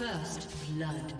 First blood.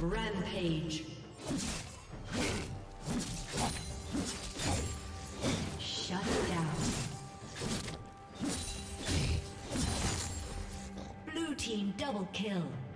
Rampage. Kill.